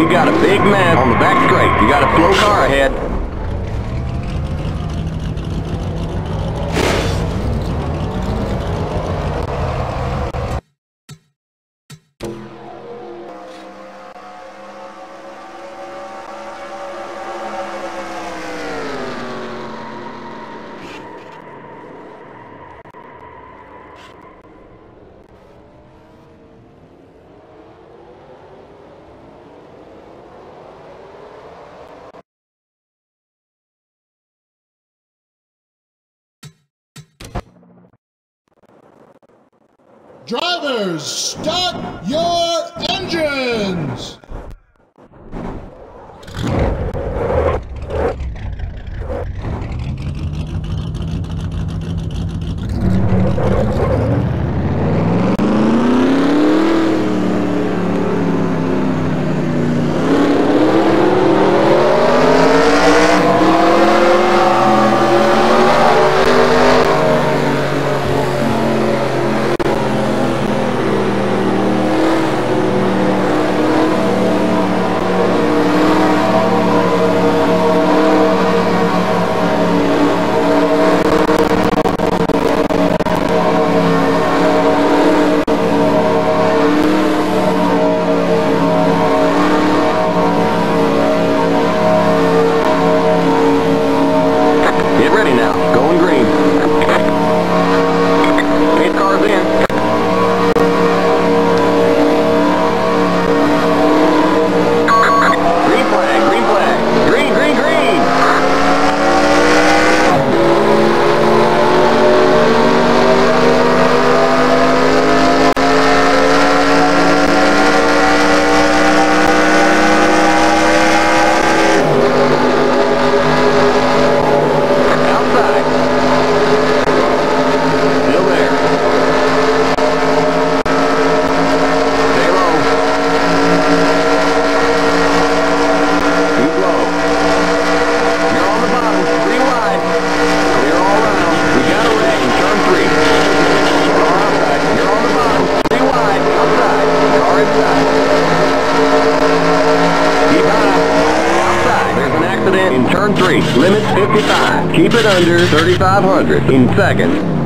We got a big man on the back straight. You got a slow car ahead. Drivers, start your engines! Break, limit 55. Keep it under 3,500 in seconds.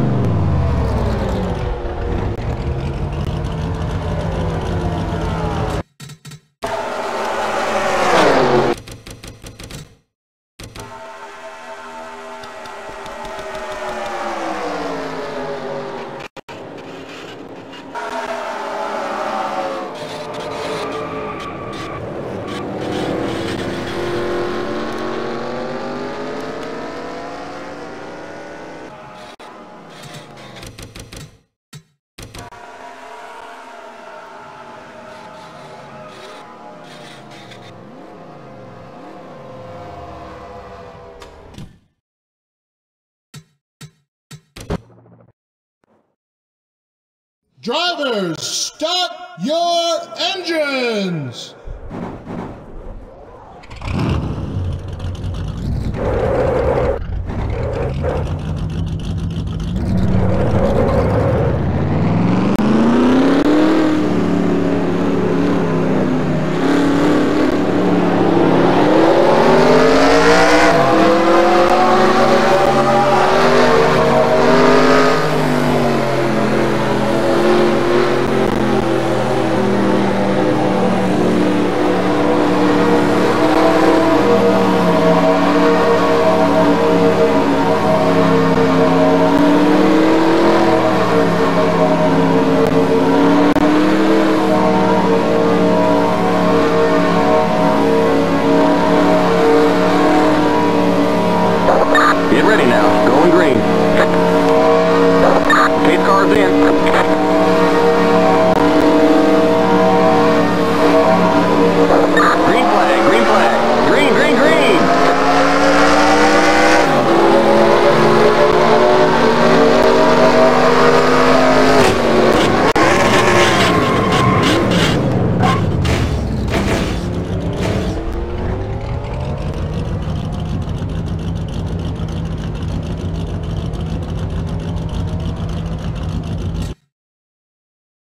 Drivers, start your engines!